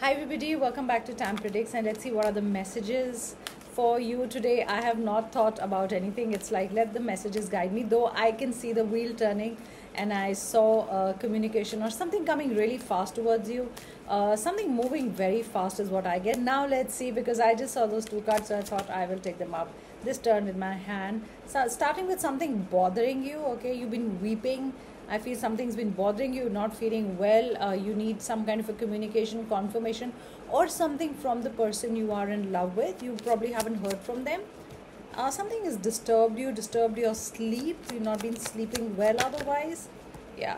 Hi everybody, welcome back to Tam Predicts and let's see what are the messages for you today. I have not thought about anything. It's like let the messages guide me. Though I can see the wheel turning and I saw uh, communication or something coming really fast towards you. Uh, something moving very fast is what I get. Now let's see because I just saw those two cards so I thought I will take them up. This turned in my hand. So starting with something bothering you, okay, you've been weeping I feel something's been bothering you, not feeling well, uh, you need some kind of a communication, confirmation, or something from the person you are in love with. You probably haven't heard from them. Uh, something has disturbed you, disturbed your sleep. You've not been sleeping well otherwise. Yeah.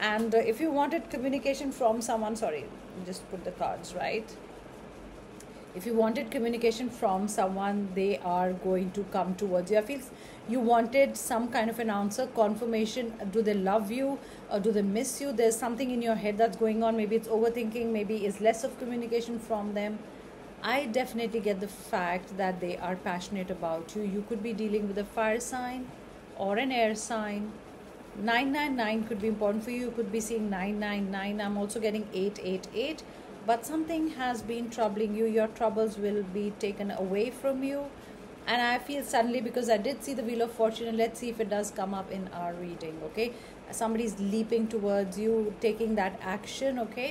And uh, if you wanted communication from someone, sorry, just put the cards right if you wanted communication from someone they are going to come towards you. I feel you wanted some kind of an answer confirmation. Do they love you? Or do they miss you? There's something in your head that's going on. Maybe it's overthinking. Maybe it's less of communication from them. I definitely get the fact that they are passionate about you. You could be dealing with a fire sign or an air sign. 999 could be important for you. You could be seeing 999 i'm also getting 888 but something has been troubling you. Your troubles will be taken away from you. And i feel suddenly because i did see the wheel of fortune and let's see if it does come up in our reading okay? Somebody's leaping towards you taking that action okay?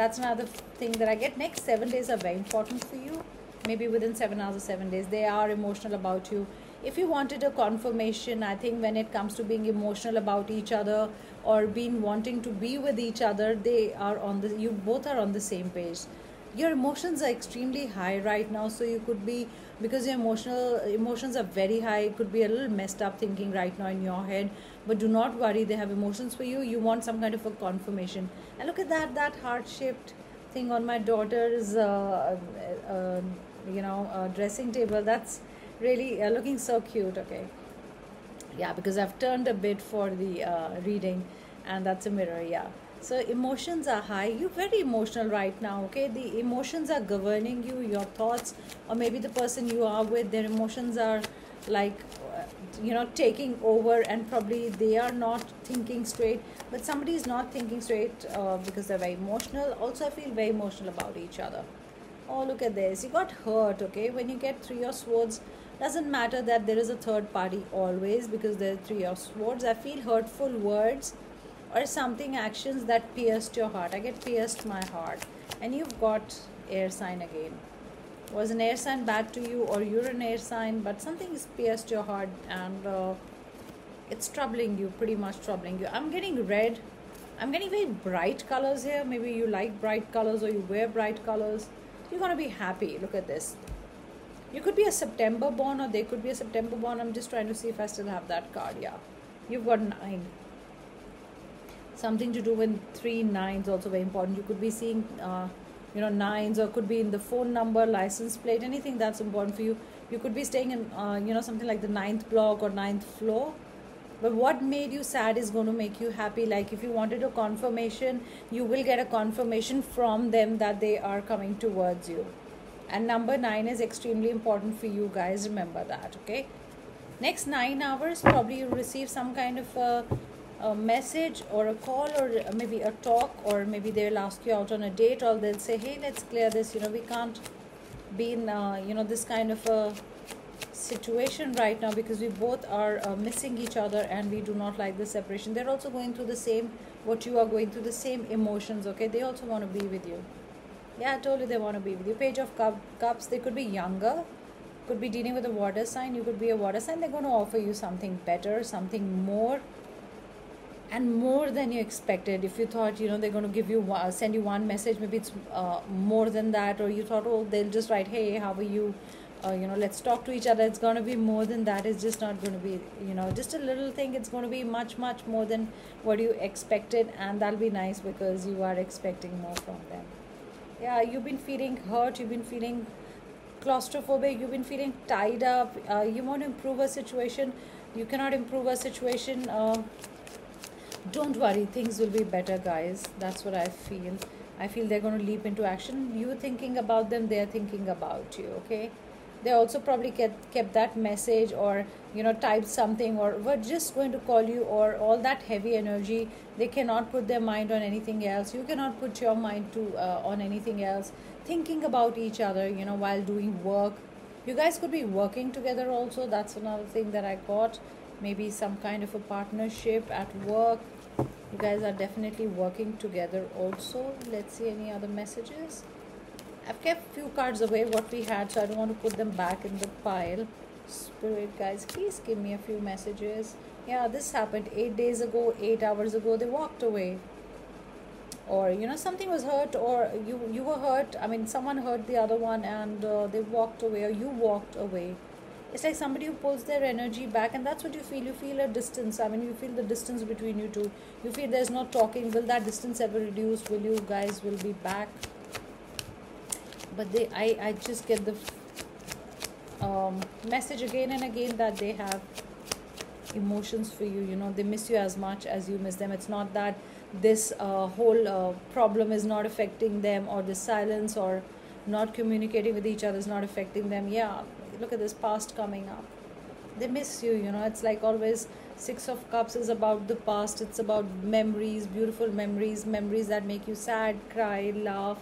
That's another thing that i get. Next seven days are very important for you. Maybe within seven hours or seven days they are emotional about you if you wanted a confirmation i think when it comes to being emotional about each other or being wanting to be with each other they are on the you both are on the same page. Your emotions are extremely high right now so you could be because your emotional emotions are very high it could be a little messed up thinking right now in your head but do not worry they have emotions for you. You want some kind of a confirmation. And look at that that heart shaped thing on my daughter's uh, uh, uh, you know uh, dressing table. That's really uh, looking so cute okay. Yeah because i've turned a bit for the uh, reading and that's a mirror yeah. So emotions are high. You're very emotional right now okay? The emotions are governing you your thoughts or maybe the person you are with their emotions are like uh, you know taking over and probably they are not thinking straight. But somebody is not thinking straight uh, because they're very emotional. Also i feel very emotional about each other. Oh look at this. You got hurt okay? When you get three of swords doesn't matter that there is a third party always because there are three of swords. I feel hurtful words or something actions that pierced your heart. I get pierced my heart. And you've got air sign again. Was an air sign bad to you or you're an air sign but something is pierced your heart and uh, it's troubling you pretty much troubling you. I'm getting red. I'm getting very bright colors here. Maybe you like bright colors or you wear bright colors. You're going to be happy. Look at this you could be a September born or they could be a September born. I'm just trying to see if I still have that card. Yeah. You've got nine. Something to do with three nines also very important. You could be seeing, uh, you know, nines or could be in the phone number, license plate, anything that's important for you. You could be staying in, uh, you know, something like the ninth block or ninth floor. But what made you sad is going to make you happy. Like if you wanted a confirmation, you will get a confirmation from them that they are coming towards you and number 9 is extremely important for you guys remember that okay? Next 9 hours probably you receive some kind of a, a message or a call or maybe a talk or maybe they'll ask you out on a date or they'll say hey let's clear this you know we can't be in uh, you know this kind of a situation right now because we both are uh, missing each other and we do not like the separation. They're also going through the same what you are going through the same emotions okay? They also want to be with you yeah, I told you they want to be with you. Page of cup, Cups, they could be younger, could be dealing with a water sign. You could be a water sign. They're going to offer you something better, something more, and more than you expected. If you thought, you know, they're going to give you, uh, send you one message, maybe it's uh, more than that, or you thought, oh, they'll just write, hey, how are you? Uh, you know, let's talk to each other. It's going to be more than that. It's just not going to be, you know, just a little thing. It's going to be much, much more than what you expected, and that'll be nice because you are expecting more from them yeah you've been feeling hurt you've been feeling claustrophobic you've been feeling tied up. Uh, you want to improve a situation you cannot improve a situation uh, don't worry things will be better guys. That's what i feel. I feel they're going to leap into action. You thinking about them they're thinking about you okay they also probably kept, kept that message or you know typed something or were just going to call you or all that heavy energy. They cannot put their mind on anything else. You cannot put your mind to uh, on anything else. Thinking about each other you know while doing work. You guys could be working together also. That's another thing that i got. Maybe some kind of a partnership at work. You guys are definitely working together also. Let's see any other messages i've kept few cards away what we had so i don't want to put them back in the pile. Spirit guides please give me a few messages. Yeah this happened eight days ago eight hours ago they walked away. Or you know something was hurt or you you were hurt i mean someone hurt the other one and uh, they walked away or you walked away. It's like somebody who pulls their energy back and that's what you feel. You feel a distance i mean you feel the distance between you two. You feel there's no talking. Will that distance ever reduce? Will you guys will be back but they i i just get the um, message again and again that they have emotions for you you know they miss you as much as you miss them. It's not that this uh, whole uh, problem is not affecting them or the silence or not communicating with each other is not affecting them. Yeah look at this past coming up. They miss you you know. It's like always six of cups is about the past. It's about memories beautiful memories memories that make you sad cry laugh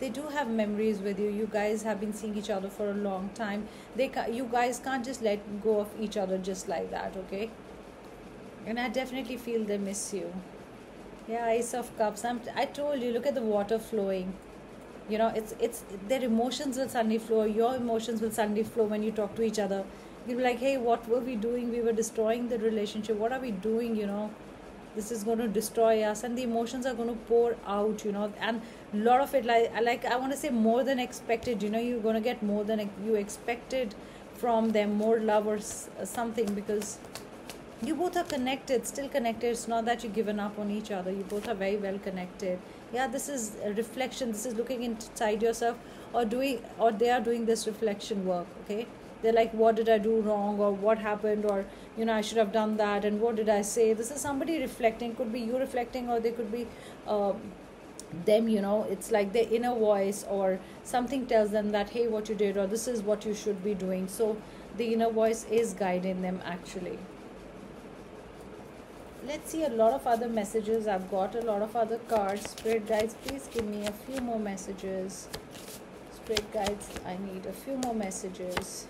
they do have memories with you. You guys have been seeing each other for a long time. They you guys can't just let go of each other just like that okay? And i definitely feel they miss you. Yeah ace of cups. I'm, i told you look at the water flowing. You know it's it's their emotions will suddenly flow. Your emotions will suddenly flow when you talk to each other. You'll be like hey what were we doing? We were destroying the relationship. What are we doing? You know this is going to destroy us and the emotions are going to pour out you know and a lot of it like like i want to say more than expected you know you're going to get more than you expected from them more love or something because you both are connected still connected. It's not that you've given up on each other. You both are very well connected. Yeah this is a reflection. This is looking inside yourself or doing or they are doing this reflection work okay they're like what did i do wrong or what happened or you know i should have done that and what did i say? This is somebody reflecting could be you reflecting or they could be uh, them you know? It's like their inner voice or something tells them that hey what you did or this is what you should be doing. So the inner voice is guiding them actually. Let's see a lot of other messages. I've got a lot of other cards. Spirit guides please give me a few more messages. Spirit guides i need a few more messages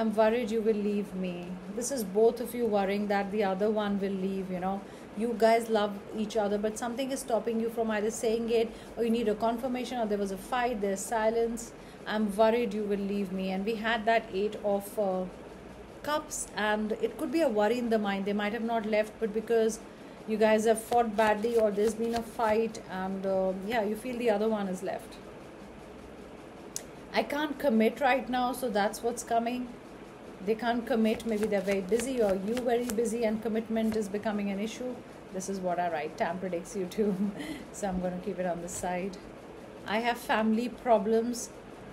i'm worried you will leave me. This is both of you worrying that the other one will leave you know. You guys love each other but something is stopping you from either saying it or you need a confirmation or there was a fight there's silence. I'm worried you will leave me. And we had that eight of uh, cups and it could be a worry in the mind. They might have not left but because you guys have fought badly or there's been a fight and uh, yeah you feel the other one is left. I can't commit right now so that's what's coming they can't commit maybe they're very busy or you very busy and commitment is becoming an issue this is what i write tam predicts you too so i'm going to keep it on the side i have family problems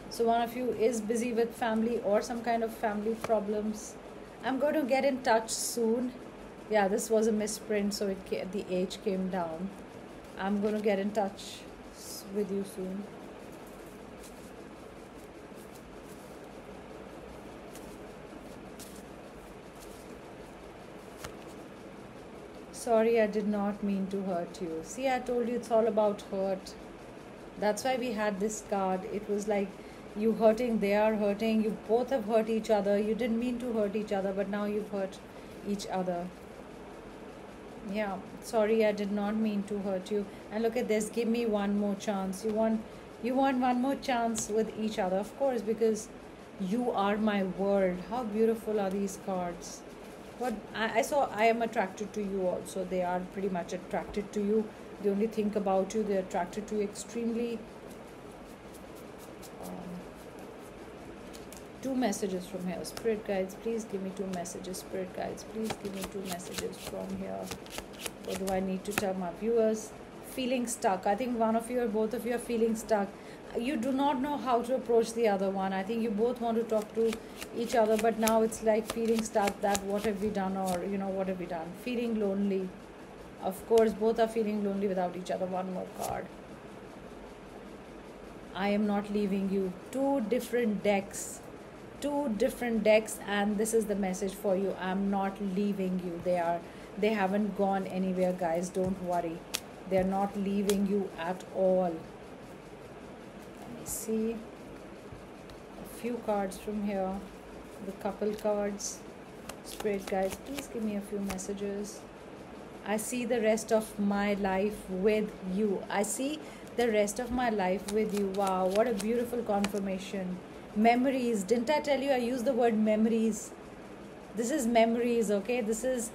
so one of you is busy with family or some kind of family problems I'm going to get in touch soon. Yeah, this was a misprint, so it the H came down. I'm going to get in touch with you soon. Sorry, I did not mean to hurt you. See, I told you it's all about hurt. That's why we had this card. It was like you hurting they are hurting. You both have hurt each other. You didn't mean to hurt each other but now you've hurt each other. Yeah sorry i did not mean to hurt you. And look at this. Give me one more chance. You want you want one more chance with each other of course because you are my world. How beautiful are these cards what I, I saw i am attracted to you also. They are pretty much attracted to you. They only think about you. They're attracted to you extremely um, two messages from here. Spirit guides please give me two messages. Spirit guides please give me two messages from here. What do i need to tell my viewers feeling stuck. I think one of you or both of you are feeling stuck. You do not know how to approach the other one. I think you both want to talk to each other but now it's like feeling stuck that what have we done or you know what have we done? Feeling lonely. Of course both are feeling lonely without each other. One more card. I am not leaving you. Two different decks. Two different decks and this is the message for you. I'm not leaving you. They are they haven't gone anywhere guys. Don't worry they're not leaving you at all. Let me see. A few cards from here. The couple cards. Spirit guides please give me a few messages. I see the rest of my life with you. I see the rest of my life with you. Wow what a beautiful confirmation. Memories. Didn't i tell you i use the word memories? This is memories okay? This is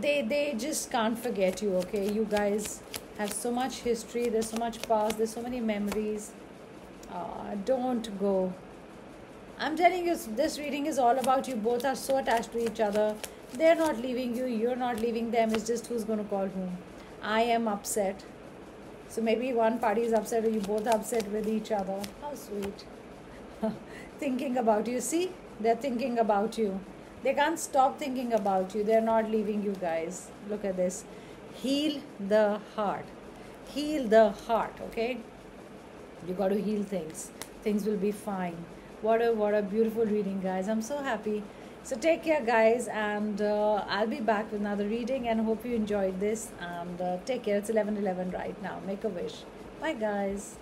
they they just can't forget you okay? You guys have so much history there's so much past there's so many memories. Uh, don't go. I'm telling you this reading is all about you. Both are so attached to each other. They're not leaving you you're not leaving them. It's just who's going to call whom. I am upset. So maybe one party is upset or you both are upset with each other. How sweet. Thinking about you. See, they're thinking about you. They can't stop thinking about you. They're not leaving you guys. Look at this. Heal the heart. Heal the heart, okay? You got to heal things. Things will be fine. What a what a beautiful reading, guys. I'm so happy. So take care, guys, and uh, I'll be back with another reading. And hope you enjoyed this. And uh, take care. It's 11:11 right now. Make a wish. Bye, guys.